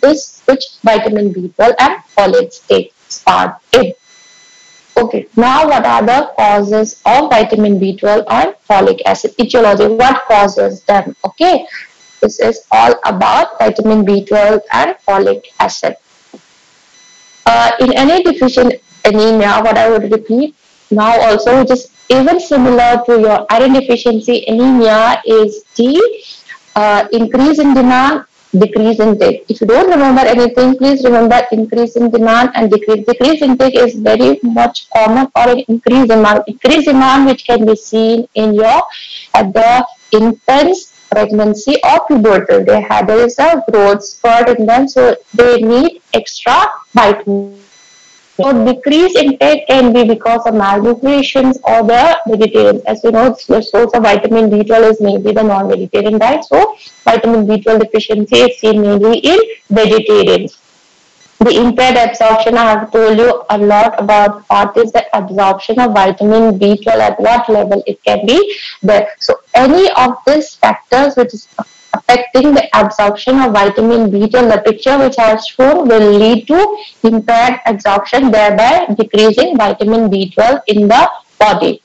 this which vitamin B12 and folates take part in. Okay, now what are the causes of vitamin B12 and folic acid? Etiology, what causes them? Okay, this is all about vitamin B12 and folic acid. Uh, in any deficient anemia, what I would repeat now also, which is even similar to your iron deficiency anemia, is the uh, increase in demand decrease in intake. If you don't remember anything, please remember increase in demand and decrease. Decrease intake is very much common or an increase demand. Increase demand which can be seen in your at the infants pregnancy or puberty. They have there is a growth spurt in them, so they need extra vitamins. So decrease intake can be because of malnutrition or the vegetarians. As you know, the source of vitamin B12 is mainly the non-vegetarian diet. So vitamin B12 deficiency is seen mainly in vegetarians. The impaired absorption, I have told you a lot about what is the absorption of vitamin B12 at what level it can be there. So any of these factors which is affecting the absorption of vitamin B12. The picture which I have shown will lead to impaired absorption, thereby decreasing vitamin B12 in the body.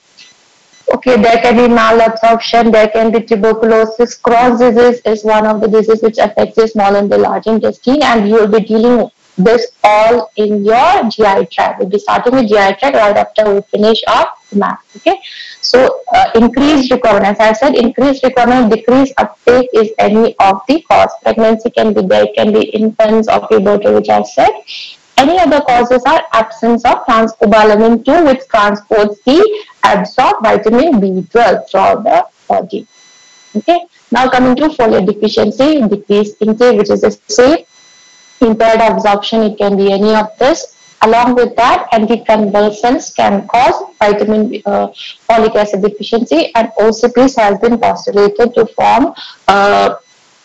Okay, there can be malabsorption, there can be tuberculosis. Crohn's disease is one of the diseases which affects the small and the large intestine, and you will be dealing this all in your GI tract. We'll be starting with GI tract right after we finish our math. Okay. So uh, increased requirement, as I said, increased requirement, decreased uptake is any of the cause. Pregnancy can be there, can be infants or puberty, which I said. Any other causes are absence of transcobalamin 2, which transports the absorbed vitamin B12 throughout the body. Okay. Now coming to folate deficiency, decreased intake, which is the same impaired absorption, it can be any of this. Along with that, anticonvulsants can cause vitamin uh, folic acid deficiency and OCPs has been postulated to form uh,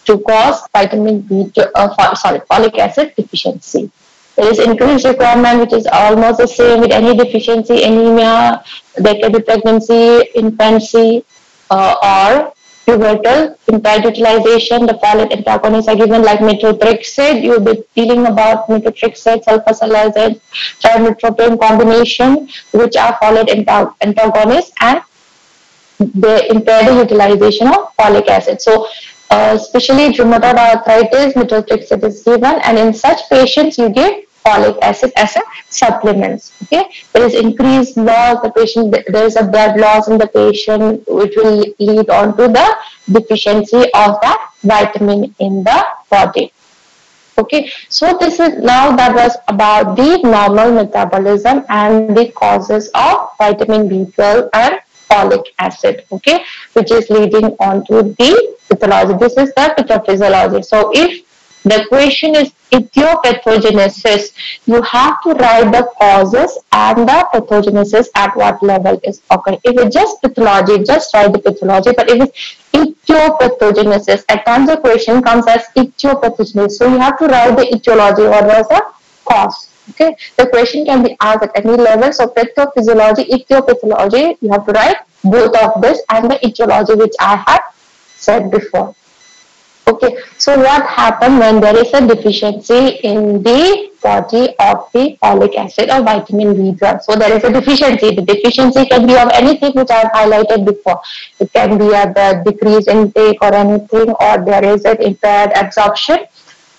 to cause vitamin B, uh, sorry, folic acid deficiency. There is increased requirement which is almost the same with any deficiency, anemia, there can be pregnancy, infancy, uh, or pivotal impaired utilization. The folate antagonists are given like methotrexate. You'll be dealing about methotrexate, sulfasalazine, trimethoprim combination, which are folate antagonists and the impaired utilization of folic acid. So, uh, especially rheumatoid arthritis, methotrexate is given, and in such patients, you give folic acid as a supplement. Okay, there is increased loss. The patient there is a blood loss in the patient, which will lead on to the deficiency of that vitamin in the body. Okay, so this is now that was about the normal metabolism and the causes of vitamin B12 and folic acid. Okay, which is leading on to the pathology. This is the pathophysiology. So if the question is etiopathogenesis. You have to write the causes and the pathogenesis at what level is occurring. If it's just pathology, just write the pathology. But if it's etiopathogenesis, at times the question comes as etiopathogenesis. So you have to write the etiology or was the cause. Okay, the question can be asked at any level. So pathophysiology, etiopathology, you have to write both of this and the etiology which I have said before. Okay, so what happens when there is a deficiency in the body of the folic acid or vitamin B12? So there is a deficiency. The deficiency can be of anything which I have highlighted before. It can be a decreased intake or anything, or there is an impaired absorption.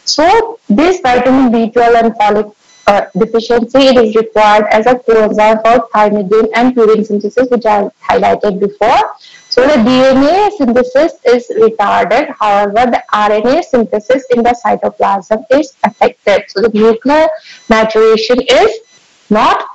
So this vitamin B12 and folic uh, deficiency it is required as a coenzyme for thymidine and purine synthesis, which I highlighted before. So the DNA synthesis is retarded. However, the RNA synthesis in the cytoplasm is affected. So the nuclear maturation is not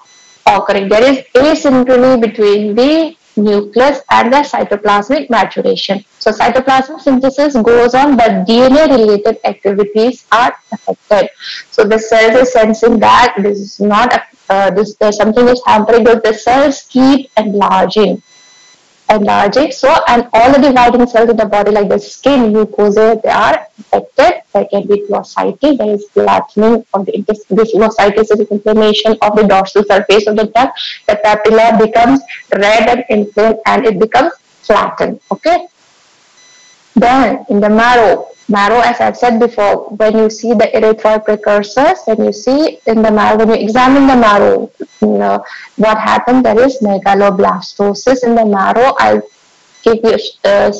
occurring. There is asynchrony between the nucleus and the cytoplasmic maturation. So cytoplasmic synthesis goes on, but DNA related activities are affected. So the cells is sensing that this is not, uh, this, there's something is hampering, but the cells keep enlarging enlarging. So, and all the dividing cells in the body, like the skin, mucosa, they are affected. There can be glossitis, there is flattening of the. This glossitis is inflammation of the dorsal surface of the tongue. The papilla becomes red and inflamed and it becomes flattened. Okay. Then in the marrow, marrow as I've said before, when you see the erythroid precursors, when you see in the marrow, when you examine the marrow, you know, what happened, there is megaloblastosis in the marrow. I'll give you uh,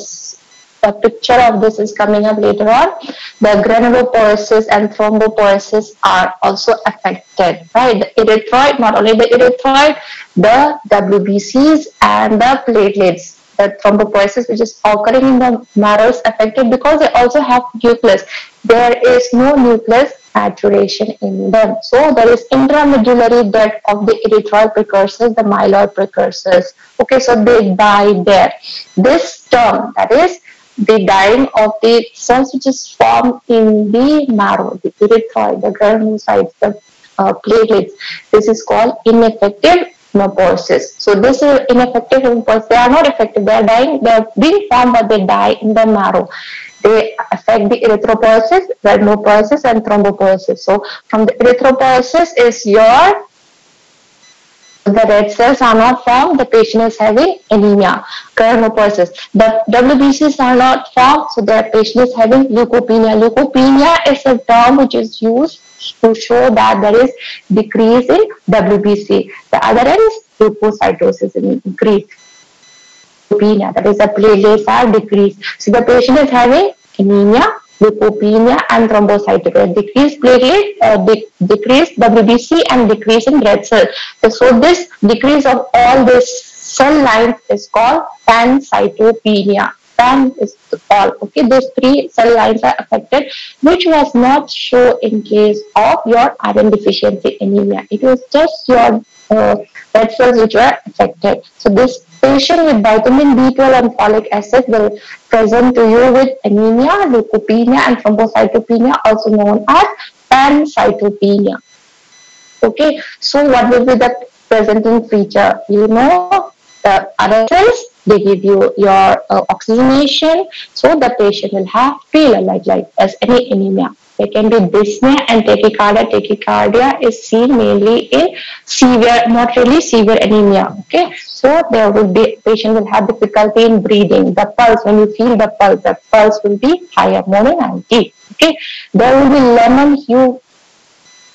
a picture of this is coming up later on. The granulopoiesis and thrombopoiesis are also affected, right? The erythroid, not only the erythroid, the WBCs and the platelets the thrombopoiesis which is occurring in the marrow is affected because they also have nucleus. There is no nucleus maturation in them. So there is intramedullary death of the erythroid precursors, the myeloid precursors. Okay, so they die there. This term, that is the dying of the cells which is formed in the marrow, the erythroid, the granulocytes, the uh, platelets. This is called ineffective hematopoiesis. So this is ineffective hematopoiesis. They are not effective. They are dying. They are being formed, but they die in the marrow. They affect the erythropoiesis, granulopoiesis, and thrombopoiesis. So from the erythropoiesis is your the red cells are not formed, the patient is having anemia, granulopoiesis. The WBCs are not formed, so the patient is having leukopenia. Leukopenia is a term which is used to show that there is decrease in WBC. The other end is leukocytosis increase. Leukopenia, that is the platelets are decreased. So the patient is having anemia, leukopenia and thrombocytopenia, decreased platelet, uh, de decreased WBC and decrease in red cell. So this decrease of all these cell lines is called pancytopenia pan is all. Okay, those three cell lines are affected, which was not shown in case of your iron deficiency anemia. It was just your uh, red cells which were affected. So this patient with vitamin B12 and folic acid will present to you with anemia, leukopenia, and thrombocytopenia, also known as pancytopenia. Okay, so what will be the presenting feature? You know, the other cells they give you your uh, oxygenation so the patient will have feel like, like as any anemia. There can be dyspnea and tachycardia. Tachycardia is seen mainly in severe, not really severe anemia. Okay, so there will be patient will have difficulty in breathing. The pulse, when you feel the pulse, the pulse will be higher, more than 90. Okay, there will be lemon hue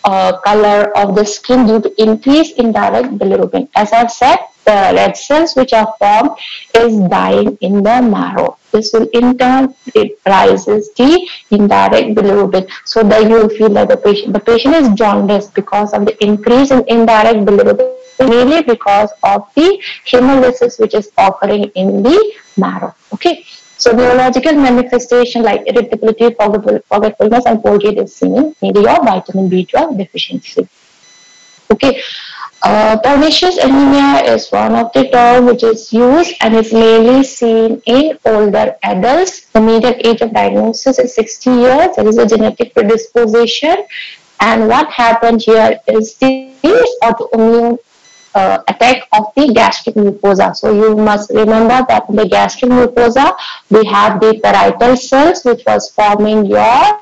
uh, color of the skin due to increase in direct bilirubin. As I've said, the red cells which are formed is dying in the marrow. This will in turn it rises the indirect bilirubin. So that you will feel that the patient the patient is jaundiced because of the increase in indirect bilirubin, mainly because of the hemolysis which is occurring in the marrow. Okay. So neurological manifestation like irritability, forgetfulness, and polygate is seen in your vitamin B12 deficiency. Okay. Uh, pernicious anemia is one of the terms which is used and is mainly seen in older adults. The median age of diagnosis is 60 years. There is a genetic predisposition. And what happened here is this autoimmune uh, attack of the gastric mucosa. So you must remember that in the gastric mucosa, we have the parietal cells which was forming your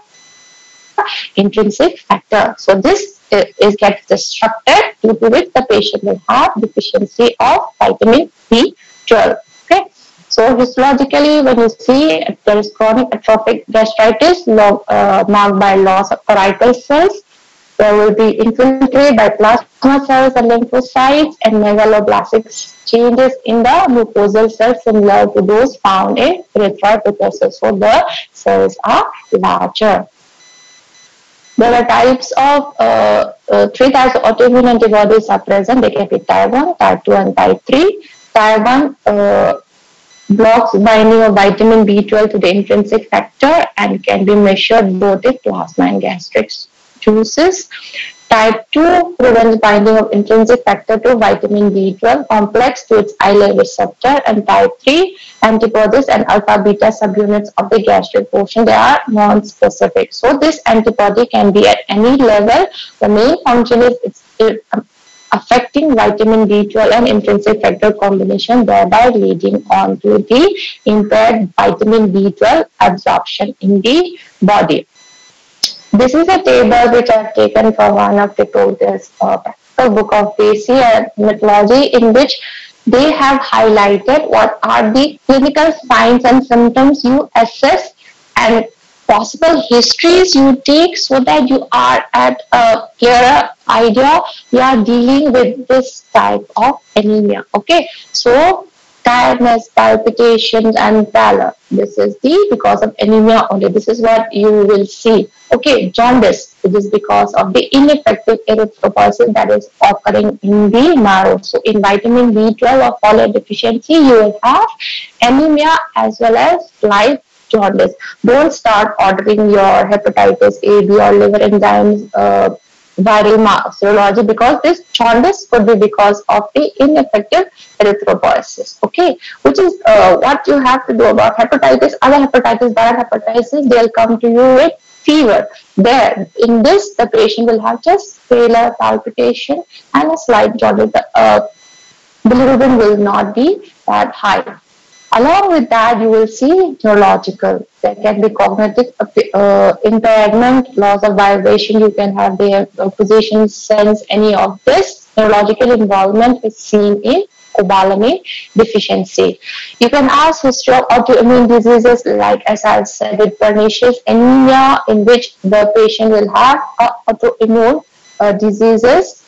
intrinsic factor. So this is gets disrupted due to which the patient will have deficiency of vitamin B12. Okay. So histologically, when you see there is chronic atrophic gastritis uh, marked by loss of parietal cells, there will be infiltrated by plasma cells and lymphocytes and megaloblastic changes in the mucosal cells similar to those found in erythroid precursors. So the cells are larger. There are types of, uh, uh, three types of autoimmune antibodies are present. They can be type 1, type 2 and type 3. Type 1 uh, blocks binding of vitamin B12 to the intrinsic factor and can be measured both in plasma and gastric juices. Type 2 prevents binding of intrinsic factor to vitamin B12 complex to its ileal receptor and type 3 antibodies and alpha beta subunits of the gastric portion they are non-specific. So this antibody can be at any level. The main function is it's it, um, affecting vitamin B12 and intrinsic factor combination thereby leading on to the impaired vitamin B12 absorption in the body. This is a table which I've taken from one of the Todes uh, practical book of and mythology in which they have highlighted what are the clinical signs and symptoms you assess and possible histories you take so that you are at a clearer idea you are dealing with this type of anemia. Okay so tiredness, palpitations, and pallor. This is the because of anemia only. This is what you will see. Okay, jaundice. It is because of the ineffective erythropoiesis that is occurring in the marrow. So, in vitamin B12 or folate deficiency, you will have anemia as well as light jaundice. Don't start ordering your hepatitis A, B, or liver enzymes. Uh, viral serology because this jaundice could be because of the ineffective erythropoiesis. Okay, which is uh, what you have to do about hepatitis. Other hepatitis, viral hepatitis, they'll come to you with fever. There, in this, the patient will have just pallor, palpitation, and a slight jaundice. Uh, bilirubin will not be that high. Along with that, you will see neurological. There can be cognitive uh, impairment, loss of vibration. You can have the uh, position sense. Any of this neurological involvement is seen in cobalamin deficiency. You can ask history of autoimmune diseases like as I said with pernicious anemia in which the patient will have uh, autoimmune uh, diseases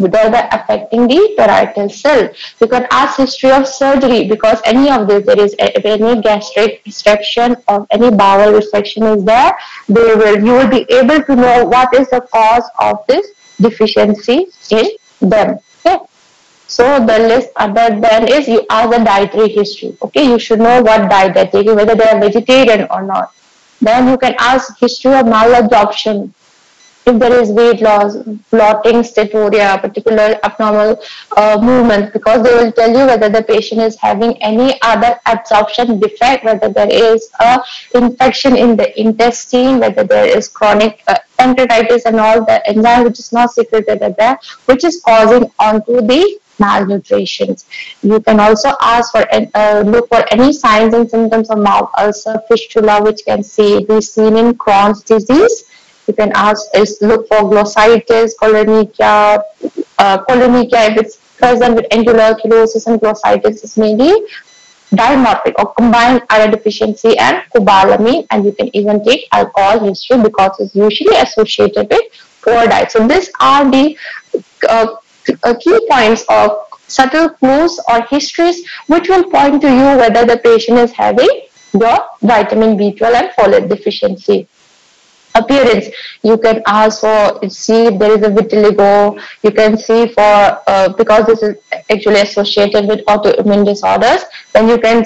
whether affecting the parietal cell. You can ask history of surgery because any of this, there is any gastric resection or any bowel resection is there, they will you will be able to know what is the cause of this deficiency in them. Okay. So the list other than is you ask the dietary history. Okay, you should know what diet they're taking, whether they are vegetarian or not. Then you can ask history of malabsorption if there is weight loss, bloating, steatorrhea, particular abnormal uh, movement, because they will tell you whether the patient is having any other absorption defect, whether there is a infection in the intestine, whether there is chronic uh, and all the enzyme which is not secreted at there, which is causing onto the malnutrition. You can also ask for uh, look for any signs and symptoms of mouth ulcer, fistula, which can see be seen in Crohn's disease you can ask is look for glossitis, koilonychia, uh, koilonychia if it's present with angular cheilosis and glossitis is mainly dimorphic or combined iron deficiency and cobalamin and you can even take alcohol history because it's usually associated with poor diet. So these are the uh, uh, key points of subtle clues or histories which will point to you whether the patient is having your vitamin B12 and folate deficiency appearance. You can ask for see if there is a vitiligo. You can see for uh, because this is actually associated with autoimmune disorders then you can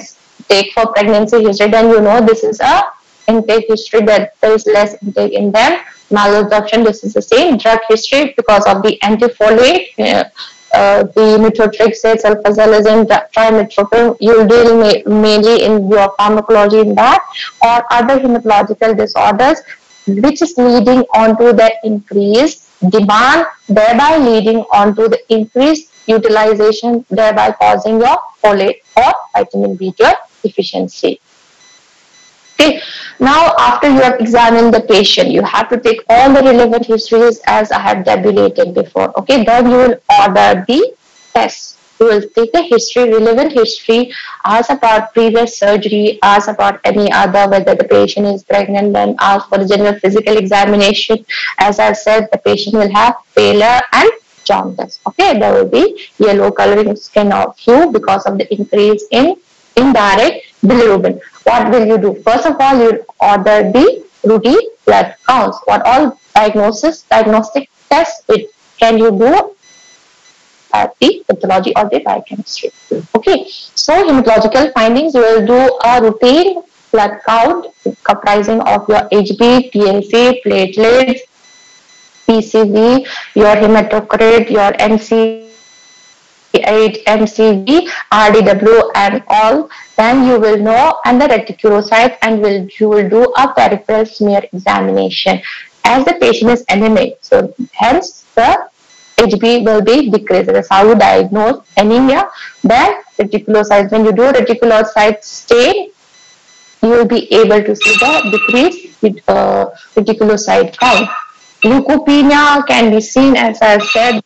take for pregnancy history. Then you know this is a intake history that there is less intake in them. Malabsorption this is the same drug history because of the antifolate uh, uh, the methotrexate, sulfasalazine, trimethoprim, you'll deal ma mainly in your pharmacology in that, or other hematological disorders which is leading on to the increased demand, thereby leading on to the increased utilization, thereby causing your folate or vitamin B12 deficiency. Okay, now after you have examined the patient, you have to take all the relevant histories as I have tabulated before. Okay, then you will order the test we will take the history, relevant history, ask about previous surgery, ask about any other, whether the patient is pregnant, then ask for the general physical examination. As I said, the patient will have pallor and jaundice. Okay, there will be yellow coloring skin of hue because of the increase in indirect bilirubin. What will you do? First of all, you order the routine blood counts. What all diagnosis, diagnostic tests it can you do at the pathology or the biochemistry. Okay, so hematological findings, you will do a routine blood count comprising of your HB, TLC, platelets, PCV, your hematocrit, your MC, 8 MCV, RDW and all, then you will know and the reticulocyte and will you will do a peripheral smear examination as the patient is anemic. So hence the HB will be decreased. That's how you diagnose anemia. Then reticulocytes, when you do reticulocyte stain, you will be able to see the decreased uh, reticulocyte count. Leukopenia can be seen, as I said,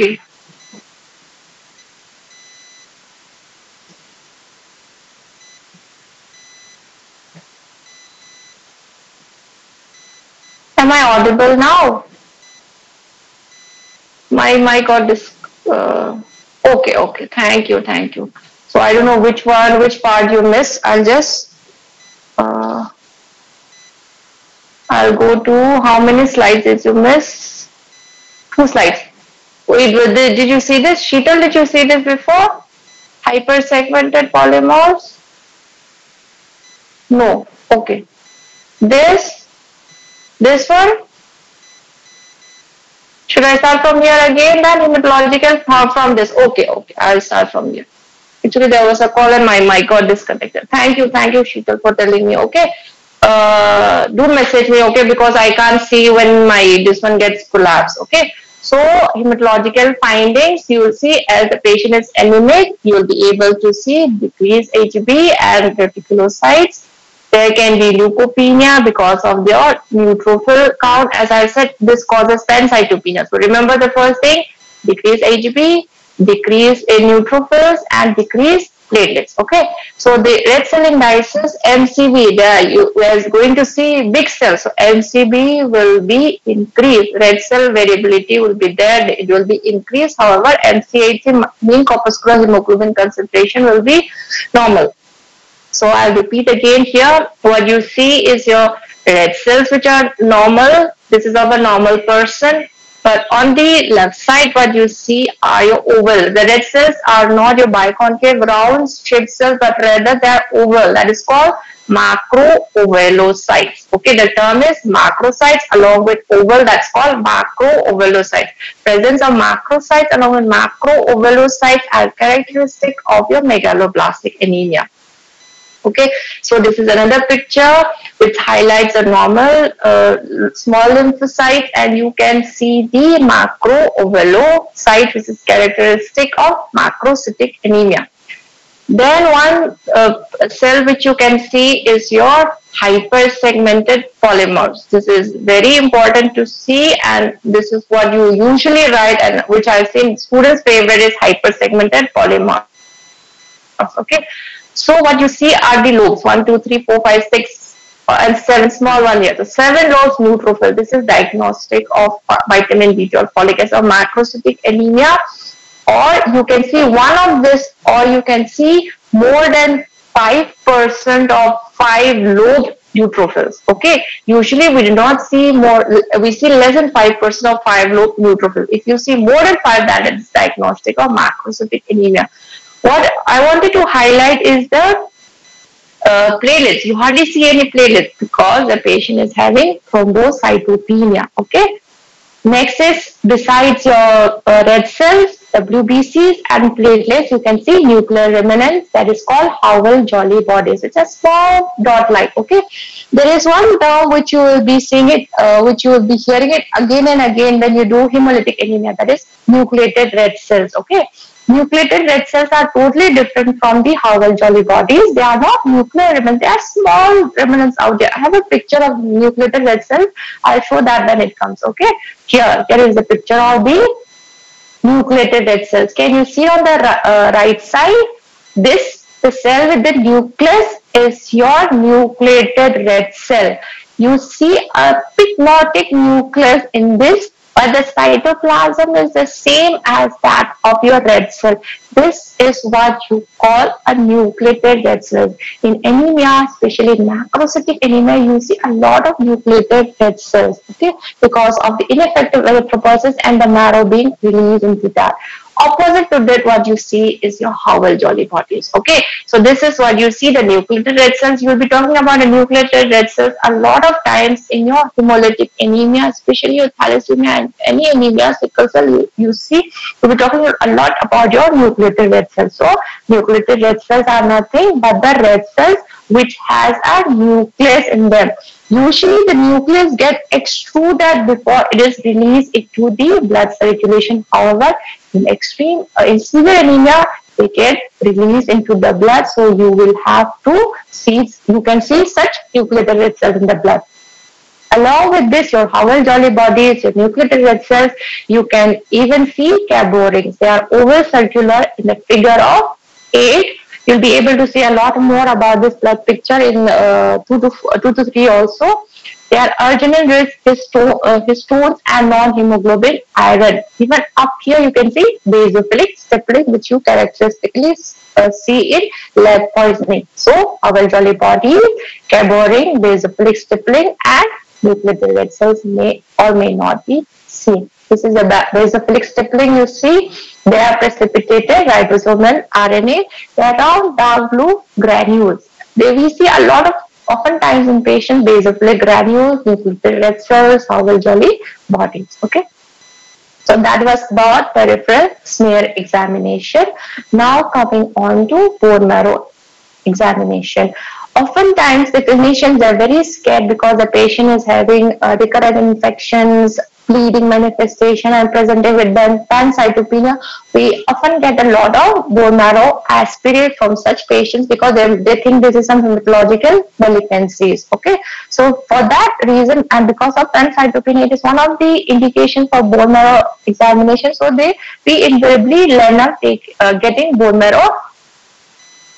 Okay. Am I audible now? My mic got this. Uh, okay, okay. Thank you, thank you. So I don't know which one, which part you missed. I'll just. Uh, I'll go to how many slides did you miss? Two slides. Wait, did, did you see this? Sheetal, did you see this before? Hyper-segmented polymorphs? No. Okay. This, this one. Should I start from here again then? Hematological from this. Okay, okay. I'll start from here. Actually, there was a call and my mic got disconnected. Thank you, thank you, Sheetal, for telling me. Okay uh, do message me okay because i can't see when my this one gets collapsed okay so hematological findings you will see as the patient is anemic you will be able to see decreased hb and reticulocytes. There can be leukopenia because of their neutrophil count. As i said this causes pancytopenia. So remember the first thing decrease hb decrease in neutrophils and decrease platelets. Okay, so the red cell indices MCV, there you are going to see big cells. So MCV will be increased. Red cell variability will be there. It will be increased. However, MCHC mean corpuscular hemoglobin concentration will be normal. So I'll repeat again here. What you see is your red cells which are normal. This is of a normal person. But on the left side, what you see are your oval. The red cells are not your biconcave round shaped cells, but rather they are oval. That is called macroovalocytes. Okay, the term is macrocytes along with oval. That's called macroovalocytes. Presence of macrocytes along with macroovalocytes are characteristic of your megaloblastic anemia okay so this is another picture which highlights a normal uh, small lymphocyte and you can see the macroovalocyte which is characteristic of macrocytic anemia then one uh, cell which you can see is your hypersegmented polymorphs. This is very important to see and this is what you usually write and which I've seen students favorite is hypersegmented polymorphs. Okay. So what you see are the lobes, 1, 2, 3, 4, 5, 6 uh, and 7 small one here. So 7 lobes neutrophil. This is diagnostic of vitamin B12 folic acid or macrocytic anemia. Or you can see one of this or you can see more than 5% of 5 lobe neutrophils. Okay, usually we do not see more, we see less than 5% of 5 lobe neutrophils. If you see more than 5, that is diagnostic of macrocytic anemia. What I wanted to highlight is the uh, platelets. You hardly see any platelets because the patient is having thrombocytopenia. Okay. Next is besides your uh, red cells, WBCs and platelets, you can see nuclear remnants that is called Howell-Jolly bodies. It's a small dot-like. Okay. There is one term which you will be seeing it, uh, which you will be hearing it again and again when you do hemolytic anemia. That is nucleated red cells. Okay. Nucleated red cells are totally different from the Howell-Jolly bodies. They are not nuclear remnants. They are small remnants out there. I have a picture of nucleated red cells. I'll show that when it comes. Okay. Here, here is the picture of the nucleated red cells. Can you see on the uh, right side? This, the cell with the nucleus is your nucleated red cell. You see a pyknotic nucleus in this but the cytoplasm is the same as that of your red cell. This is what you call a nucleated red cell. In anemia, especially macrocytic anemia, you see a lot of nucleated red cells, okay, because of the ineffective erythropoiesis and the marrow being released into that opposite to that what you see is your Howell-Jolly bodies. Okay, so this is what you see the nucleated red cells. You will be talking about the nucleated red cells a lot of times in your hemolytic anemia, especially your thalassemia and any anemia, sickle cell you, you see. You'll be talking a lot about your nucleated red cells. So nucleated red cells are nothing but the red cells which has a nucleus in them. Usually the nucleus gets extruded before it is released into the blood circulation. However, in extreme, uh, in severe anemia, they get released into the blood. So you will have to see, you can see such nucleated red cells in the blood. Along with this, your Howell Jolly bodies, your nucleated red cells, you can even see Cabot rings. They are oval circular in the figure of 8. You'll be able to see a lot more about this blood picture in uh, 2 to 2 to 3 also. They are arginine-rich histo uh, histones and non-hemoglobin iron. Even up here you can see basophilic stippling which you characteristically uh, see in lead poisoning. So Howell Jolly body, Cabot ring, basophilic stippling and nuclear red cells may or may not be seen. This is a basophilic stippling you see. They are precipitated ribosomal RNA. They are dark blue granules. They, we see a lot of oftentimes in patient basophilic granules, nucleated red cells, Howell Jolly bodies. Okay. So that was about peripheral smear examination. Now coming on to bone marrow examination. Oftentimes the clinicians are very scared because the patient is having uh, recurrent infections, bleeding manifestation and presented with pancytopenia, we often get a lot of bone marrow aspirate from such patients because they, they think this is some hematological malignancies. Okay, so for that reason and because of pancytopenia, it is one of the indications for bone marrow examination. So they we invariably learn of take, uh, getting bone marrow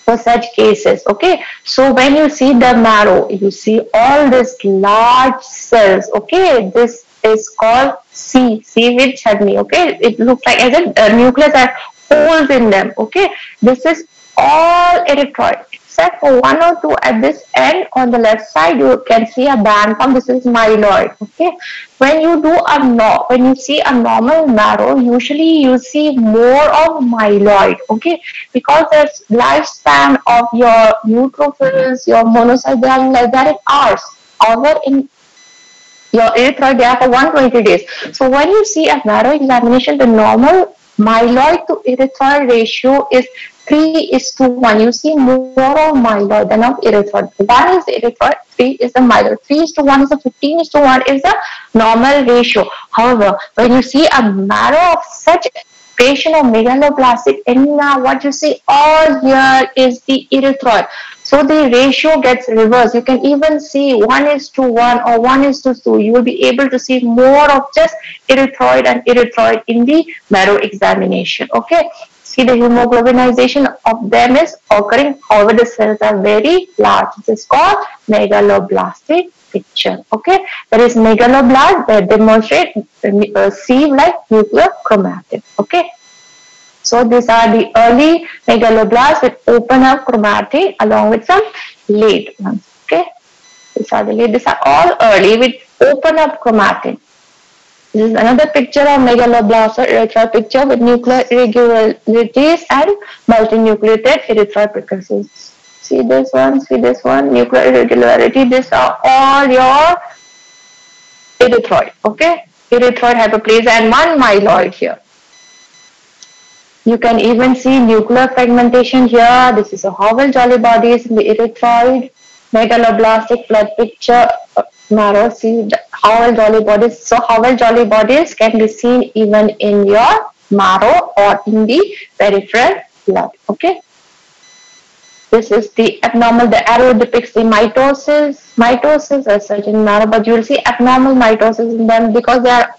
for such cases okay so when you see the marrow you see all these large cells okay this is called C, C with chutney, okay? It looks like as a uh, nucleus has holes in them, okay? This is all erythroid except for one or two at this end on the left side you can see a band form this is myeloid okay when you do a no when you see a normal marrow usually you see more of myeloid okay because the lifespan of your neutrophils your monocytes they are less than hours however in your erythroid they are for 120 days. So when you see a marrow examination, the normal myeloid to erythroid ratio is 3 is to 1. You see more of myeloid than of erythroid. 1 is the erythroid, 3 is the myeloid. 3 is to 1 is the 15 is to 1 is the normal ratio. However, when you see a marrow of such patient of megaloblastic anemia, what you see all here is the erythroid. So the ratio gets reversed. You can even see 1 is to 1 or 1 is to 2. You will be able to see more of just erythroid and erythroid in the marrow examination. Okay. See the hemoglobinization of them is occurring. However, the cells are very large. This is called megaloblastic picture. Okay. There is megaloblast that demonstrate uh, sieve-like nuclear chromatin. Okay. So these are the early megaloblasts with open up chromatin along with some late ones. Okay. These are the late. These are all early with open up chromatin. This is another picture of megaloblast or erythroid picture with nuclear irregularities and multinucleated erythroid precursors. See this one, see this one, nuclear irregularity. These are all your erythroid. Okay. Erythroid hyperplasia and one myeloid here. You can even see nuclear fragmentation here. This is a Howell Jolly bodies in the erythroid, megaloblastic blood picture, uh, marrow. See Howell Jolly bodies. So Howell Jolly bodies can be seen even in your marrow or in the peripheral blood. Okay. This is the abnormal, the arrow depicts the mitosis, mitosis as such in marrow, but you will see abnormal mitosis in them because they are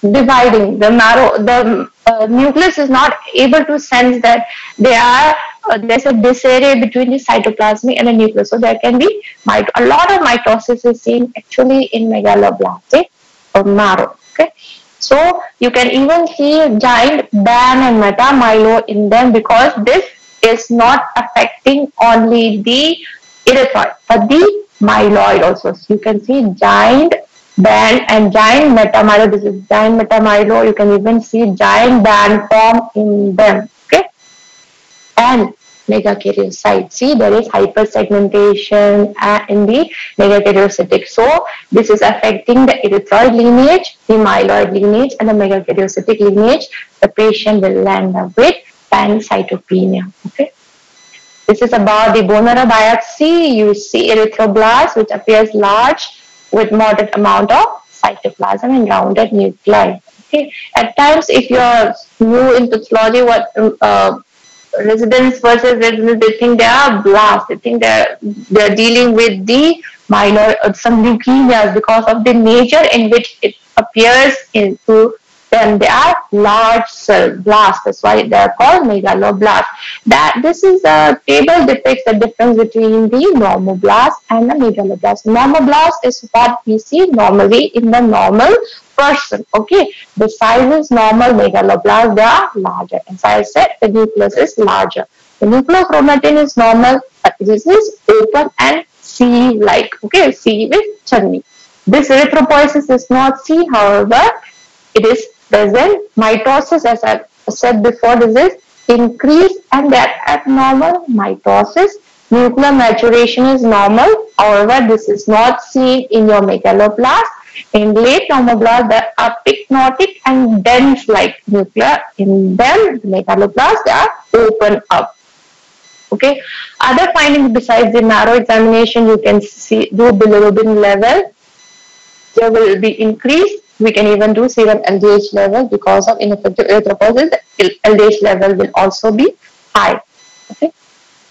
dividing. The marrow the uh, nucleus is not able to sense that there are uh, there's a disarray between the cytoplasmic and the nucleus. So there can be a lot of mitosis is seen actually in megaloblastic or marrow okay? So you can even see giant band and metamyelo in them because this is not affecting only the erythroid but the myeloid also. So you can see giant band and giant metamyelo. This is giant metamyelo. You can even see giant band form in them. Okay. And megakaryocyte. See, there is hypersegmentation uh, in the megakaryocytic. So, this is affecting the erythroid lineage, the myeloid lineage, and the megakaryocytic lineage. The patient will land up with pancytopenia. Okay. This is about the bone marrow biopsy. You see erythroblast, which appears large with moderate amount of cytoplasm and rounded nuclei. Okay. At times, if you are new in pathology, what uh, residents versus residents, they think they are blast. They think they're they're dealing with the minor uh, some leukemias because of the nature in which it appears into then they are large cell blasts. That's why they are called megaloblast. That this is a table depicts the difference between the normoblast and the megaloblast. Normoblast is what we see normally in the normal person. Okay, the size is normal. Megaloblast they are larger. As I said, the nucleus is larger. The nucleochromatin is normal, but this is open and sieve-like. Okay, C with chutney. This erythropoiesis is not C, however, it is present. Mitosis, as I said before, this is increased and that abnormal mitosis. Nuclear maturation is normal. However, this is not seen in your megaloblast. In late normoblast, they are pycnotic and dense like nuclear. In them, the megaloblast, they are open up. Okay. Other findings besides the marrow examination, you can see do bilirubin level. There will be increased we can even do serum LDH level because of ineffective erythropoiesis. LDH level will also be high. Okay.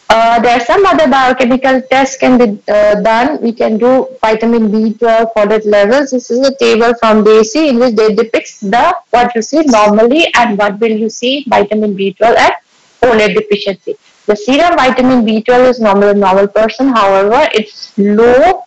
Uh, there are some other biochemical tests can be uh, done. We can do vitamin B12 folate levels. This is a table from Dacie in which they depicts the what you see normally and what will you see vitamin B12 at folate deficiency. The serum vitamin B12 is normal in normal person. However, it's low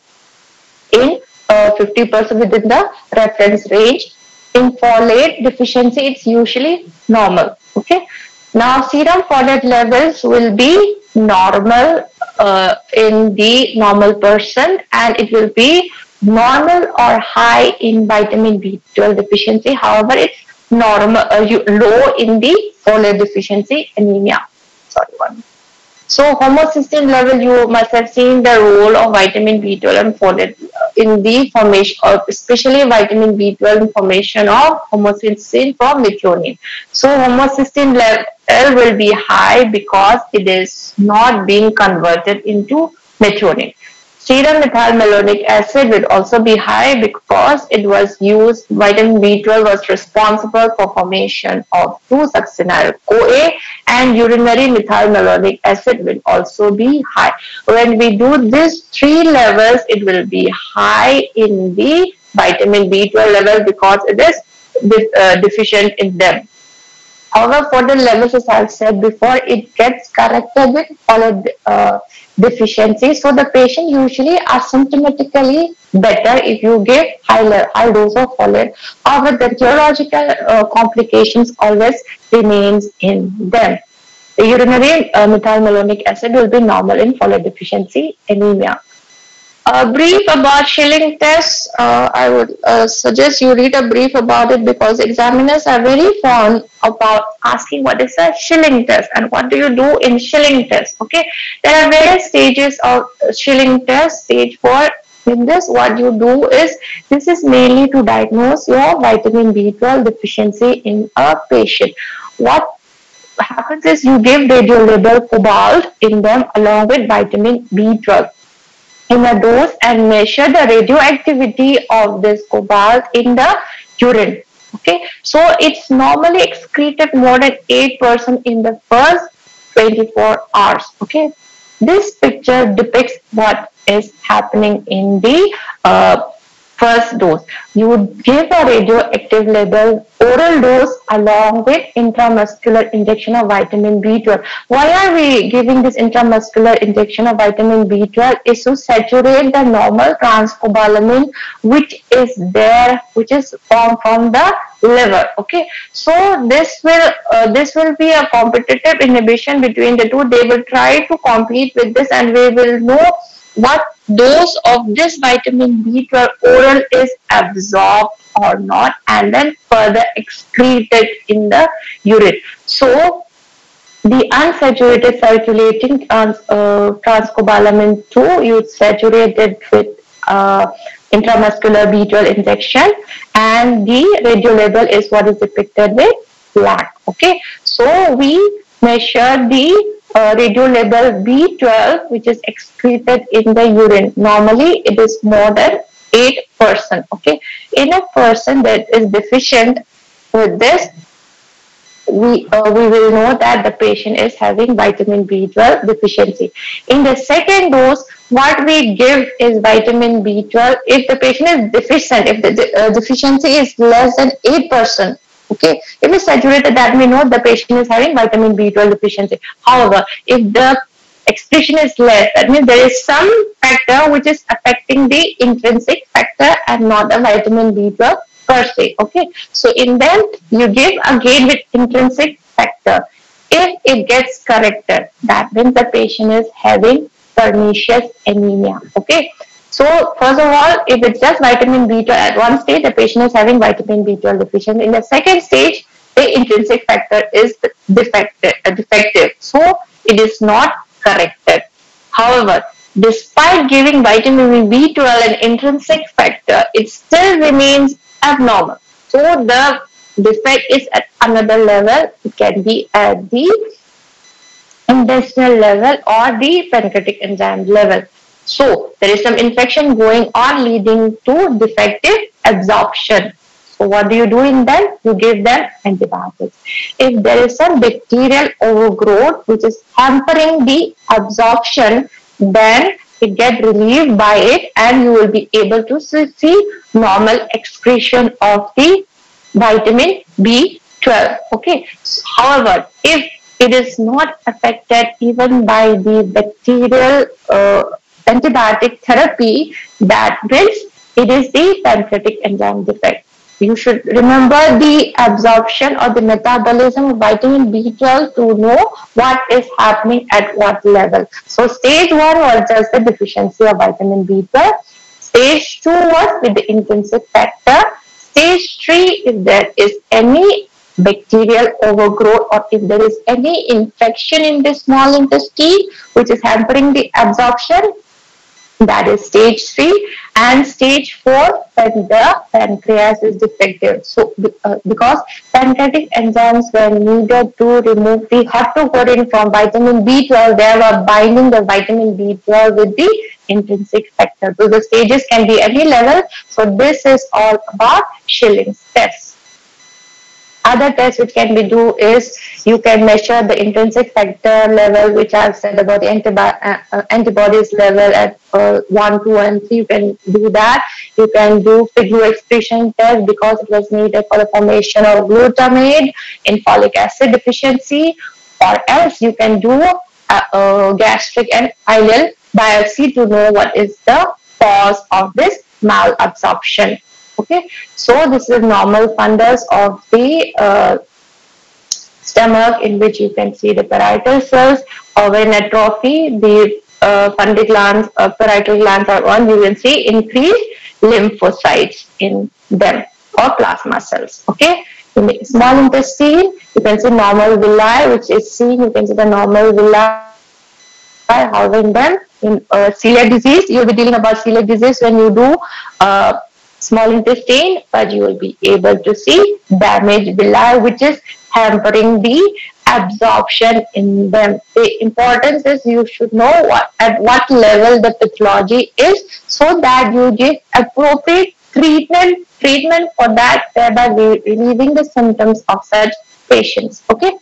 in 50% uh, within the reference range. In folate deficiency, it's usually normal. Okay. Now, serum folate levels will be normal uh, in the normal person and it will be normal or high in vitamin B12 deficiency. However, it's normal, uh, low in the folate deficiency anemia. Sorry, one. So homocysteine level, you must have seen the role of vitamin B12 and folate in the formation of especially vitamin B12 formation of homocysteine from methionine. So homocysteine level will be high because it is not being converted into methionine. Serum methylmalonic acid will also be high because it was used, vitamin B12 was responsible for formation of 2-succinyl-CoA and urinary methylmalonic acid will also be high. When we do these three levels, it will be high in the vitamin B12 level because it is uh, deficient in them. However, for the levels, as I've said before, it gets corrected with uh, deficiency. So the patient usually are symptomatically better if you give high, high dose of folate. However, the etiological uh, complications always remains in them. The urinary uh, methylmalonic acid will be normal in folate deficiency anemia. A brief about Schilling test, uh, I would uh, suggest you read a brief about it because examiners are very fond about asking what is a Schilling test and what do you do in Schilling test. Okay, there are various stages of Schilling test. Stage 4 in this what you do is this is mainly to diagnose your vitamin B12 deficiency in a patient. What happens is you give radio label cobalt in them along with vitamin B12 in a dose and measure the radioactivity of this cobalt in the urine. Okay, so it's normally excreted more than 8% in the first 24 hours. Okay, this picture depicts what is happening in the uh, first dose. You would give a radioactive label oral dose along with intramuscular injection of vitamin B12. Why are we giving this intramuscular injection of vitamin B12? Is to saturate the normal transcobalamin which is there, which is formed from the liver. Okay, so this will uh, this will be a competitive inhibition between the two. They will try to compete with this, and we will know what dose of this vitamin B12 oral is absorbed or not and then further excreted in the urine. So the unsaturated circulating trans, uh, transcobalamin 2 you saturate it with uh, intramuscular B12 injection and the radio label is what is depicted with black. Okay, so we measure the uh, radio label B12 which is excreted in the urine. Normally it is more than 8%. Okay, in a person that is deficient with this, we uh, we will know that the patient is having vitamin B12 deficiency. In the second dose, what we give is vitamin B12 if the patient is deficient, if the uh, deficiency is less than 8%. Okay, if it's saturated, that we know the patient is having vitamin B12 deficiency. However, if the excretion is less, that means there is some factor which is affecting the intrinsic factor and not the vitamin B12 per se. Okay, so in them you give again with intrinsic factor. If it gets corrected, that means the patient is having pernicious anemia. Okay. So first of all, if it's just vitamin B12 at one stage, the patient is having vitamin B12 deficiency. In the second stage, the intrinsic factor is defective. Uh, defective. So it is not corrected. However, despite giving vitamin B12 an intrinsic factor, it still remains abnormal. So the defect is at another level. It can be at the intestinal level or the pancreatic enzyme level. So there is some infection going on leading to defective absorption. So what do you do in them? You give them antibiotics. If there is some bacterial overgrowth which is hampering the absorption, then it get relieved by it and you will be able to see normal excretion of the vitamin B12. Okay. However, if it is not affected even by the bacterial uh, antibiotic therapy. That means it is the pancreatic enzyme defect. You should remember the absorption or the metabolism of vitamin B12 to know what is happening at what level. So stage 1 was just the deficiency of vitamin B12. Stage 2 was with the intrinsic factor. Stage 3 if there is any bacterial overgrowth or if there is any infection in the small intestine which is hampering the absorption that is stage 3 and stage 4 when the pancreas is defective. So uh, because pancreatic enzymes were needed to remove the haptocorrin from vitamin b12 they were binding the vitamin b12 with the intrinsic factor. So the stages can be any level. So this is all about schilling's test other tests which can be do is you can measure the intrinsic factor level, which I've said about the antibi- uh, uh, antibodies level at uh, 1, 2, and 3. You can do that. You can do FIGLU excretion test because it was needed for the formation of glutamate in folic acid deficiency. Or else you can do a, a gastric and ileal biopsy to know what is the cause of this malabsorption. Okay, so this is normal fundus of the uh, stomach in which you can see the parietal cells or when atrophy, the uh, glands, uh, parietal glands are on, you can see increased lymphocytes in them or plasma cells. Okay, in the small intestine, you can see normal villi, which is seen, you can see the normal villi however in them in uh, celiac disease. You'll be dealing about celiac disease when you do uh, small intestine, but you will be able to see damage below, which is hampering the absorption in them. The importance is you should know what, at what level the pathology is so that you give appropriate treatment treatment for that thereby relieving the symptoms of such patients. Okay.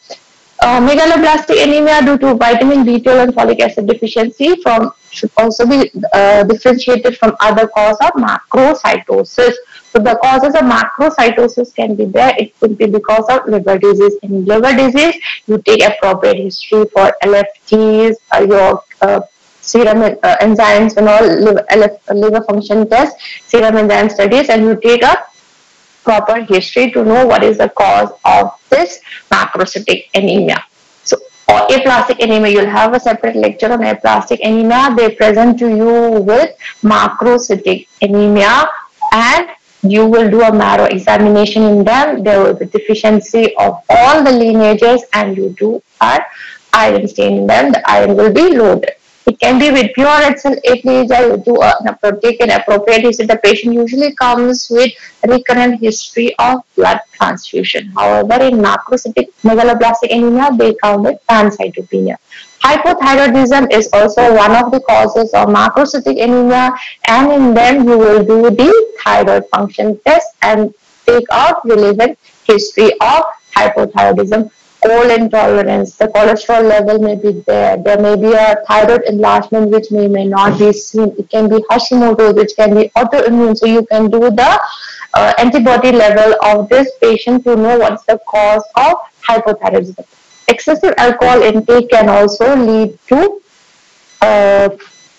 Uh, megaloblastic anemia due to vitamin B12 and folic acid deficiency from should also be uh, differentiated from other cause of macrocytosis. So the causes of macrocytosis can be there. It could be because of liver disease. In liver disease, you take appropriate history for LFTs, uh, your uh, serum uh, enzymes and all liver, liver function tests, serum enzyme studies, and you take a proper history to know what is the cause of this macrocytic anemia. So, or aplastic anemia, you'll have a separate lecture on aplastic anemia. They present to you with macrocytic anemia and you will do a marrow examination in them. There will be deficiency of all the lineages and you do a iron stain in them. The iron will be loaded. It can be with pure red cell aplasia, do a, take an appropriate history. The patient usually comes with recurrent history of blood transfusion. However, in macrocytic megaloblastic anemia, they come with pancytopenia. Hypothyroidism is also one of the causes of macrocytic anemia and in them you will do the thyroid function test and take out relevant history of hypothyroidism cold intolerance, the cholesterol level may be there. There may be a thyroid enlargement which may may not be seen. It can be Hashimoto's, which can be autoimmune. So you can do the uh, antibody level of this patient to know what's the cause of hypothyroidism. Excessive alcohol intake can also lead to uh,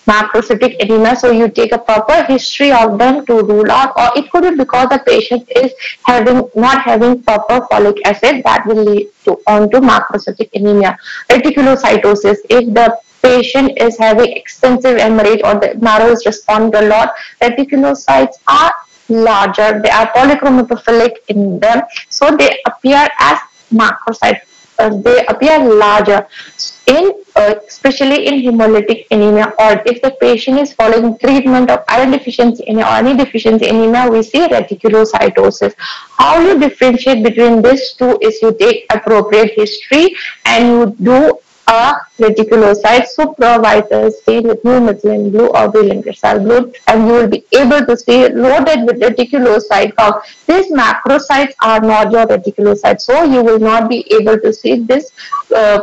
macrocytic anemia. So you take a proper history of them to rule out, or it could be because the patient is having not having proper folic acid that will lead to onto macrocytic anemia. Reticulocytosis. If the patient is having extensive hemorrhage or the marrow is responding a lot, reticulocytes are larger. They are polychromatophilic in them, so they appear as macrocytes they appear larger in uh, especially in hemolytic anemia or if the patient is following treatment of iron deficiency anemia or any deficiency anemia we see reticulocytosis. How you differentiate between these two is you take appropriate history and you do a reticulocyte supravital state with new methylene blue or cresyl blue and you will be able to see loaded with reticulocyte count. These macrocytes are not your reticulocytes so you will not be able to see this uh,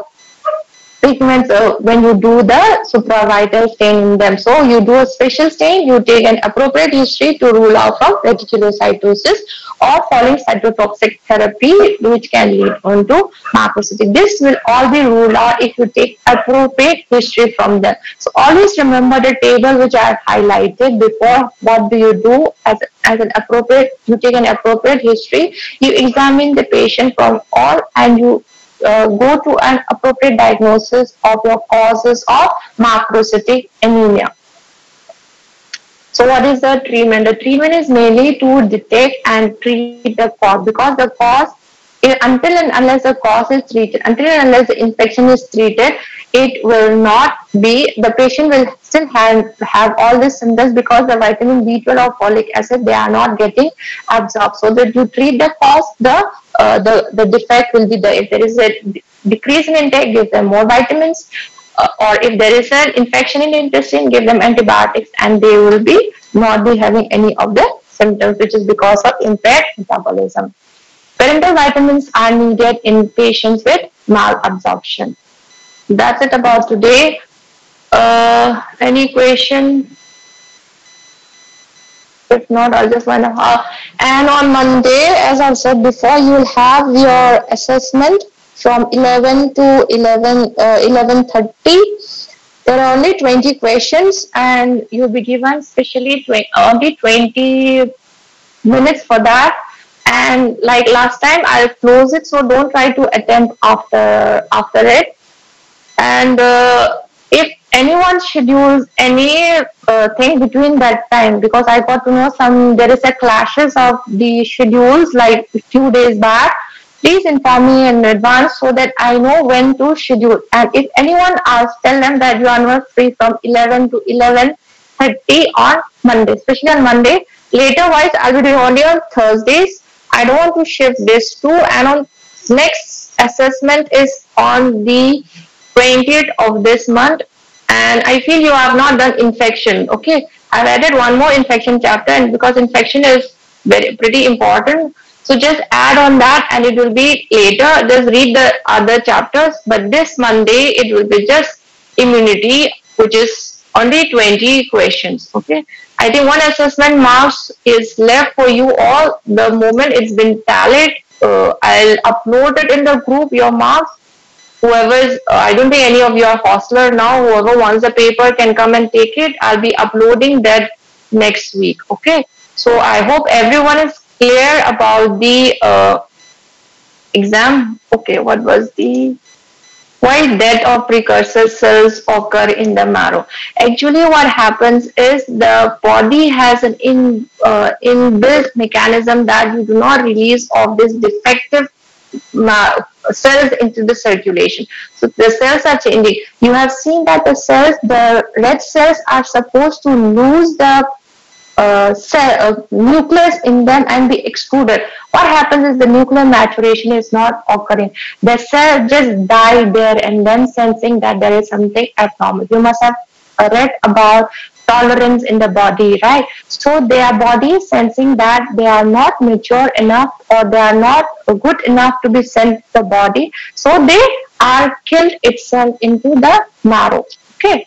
pigments uh, when you do the supravital stain in them. So you do a special stain, you take an appropriate history to rule out from reticulocytosis or following cytotoxic therapy which can lead on to macrocytic. This will all be ruled out if you take appropriate history from them. So always remember the table which I have highlighted before. What do you do as, as an appropriate, you take an appropriate history, you examine the patient from all and you uh, go to an appropriate diagnosis of your causes of macrocytic anemia. So what is the treatment? The treatment is mainly to detect and treat the cause because the cause until and unless the cause is treated, until and unless the infection is treated, it will not be, the patient will still have, have all these symptoms because the vitamin B12 or folic acid, they are not getting absorbed. So that you treat the cause, the, uh, the, the defect will be there. If there is a decrease in intake, give them more vitamins. Uh, or if there is an infection in the intestine, give them antibiotics and they will be not be having any of the symptoms, which is because of impaired metabolism. Parenteral vitamins are needed in patients with malabsorption. That's it about today. Uh, any question? If not, I'll just wind up. And on Monday, as I've said before, you will have your assessment from 11 to 11, uh, 11.30. There are only 20 questions and you'll be given specially 20, only 20 minutes for that and like last time I'll close it so don't try to attempt after after it and uh, anyone schedules any uh, thing between that time because I got to know some there is a clashes of the schedules like few days back. Please inform me in advance so that I know when to schedule. And if anyone asks tell them that you are not free from 11 to 11.30 on Monday especially on Monday. Later wise I'll be doing only on Thursdays. I don't want to shift this to and on next assessment is on the 20th of this month and I feel you have not done infection okay? I've added one more infection chapter and because infection is very pretty important. So just add on that and it will be later. Just read the other chapters. But this Monday it will be just immunity which is only 20 questions okay? I think one assessment marks is left for you all. The moment it's been tallied. Uh, I'll upload it in the group, your marks. Whoever is, uh, I don't think any of you are hostler now. Whoever wants the paper can come and take it. I'll be uploading that next week. Okay. So I hope everyone is clear about the uh, exam. Okay. What was the why death of precursor cells occur in the marrow. Actually, what happens is the body has an in uh, inbuilt mechanism that you do not release of this defective cells into the circulation. So the cells are changing. You have seen that the cells, the red cells are supposed to lose the uh, cell, uh, nucleus in them and be extruded. What happens is the nuclear maturation is not occurring. The cell just die there and then sensing that there is something abnormal. You must have read about tolerance in the body, right? So their body sensing that they are not mature enough or they are not good enough to be sent the body. So they are killed itself into the marrow. Okay.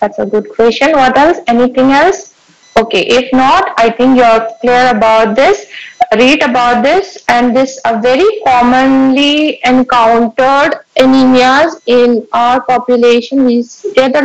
That's a good question. What else? Anything else? Okay. If not, I think you're clear about this. Read about this and this are very commonly encountered anemias in our population. We get a